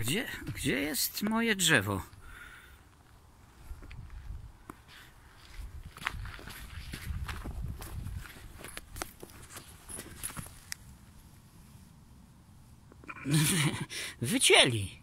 Gdzie, gdzie jest moje drzewo? Wycięli.